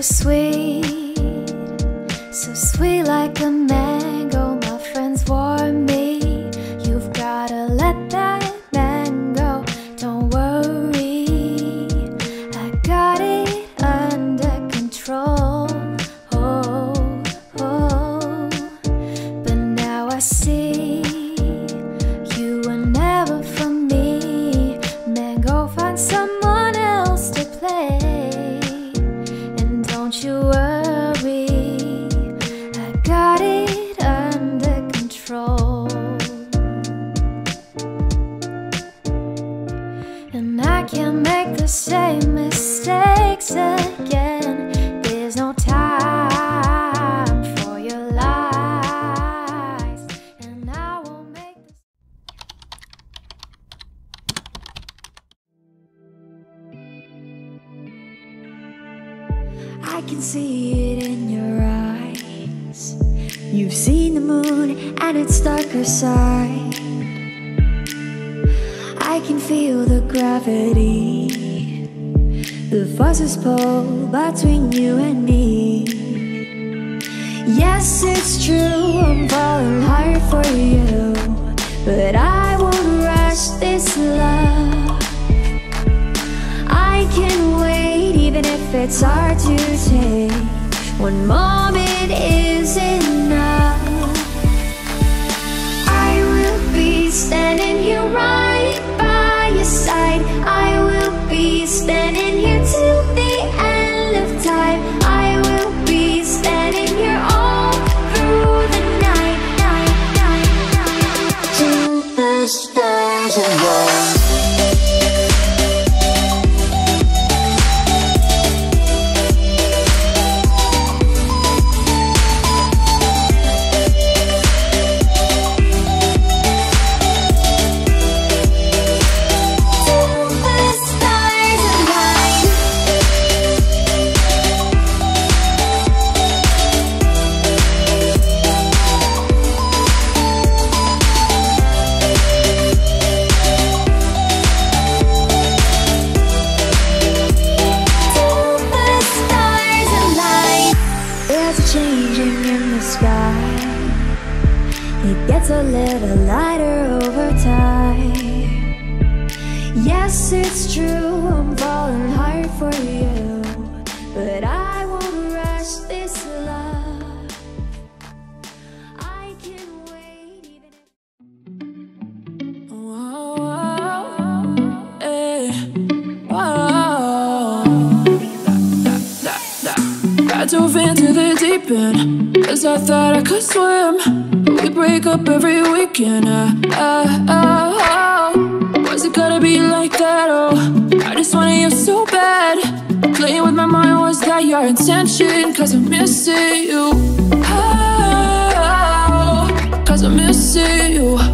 sweet, so sweet like a mango. You worry, I got it under control. And I can't make the same mistakes again. I can see it in your eyes. You've seen the moon and its darker side. I can feel the gravity, the forces pull between you and me. Yes, it's true, I'm falling hard for you, but I won't rush this love. It's hard to take. One moment is enough. Gets a little lighter over time. Yes, it's true, I'm falling hard for you. I dove into the deep end Cause I thought I could swim We break up every weekend uh, uh, oh. Was it gonna be like that? Oh, I just wanted you so bad Playing with my mind, was that your intention? Cause I'm missing you oh, Cause I'm missing you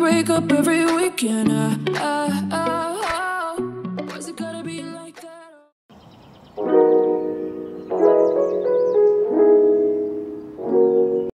break up every weekend. Uh, uh, uh,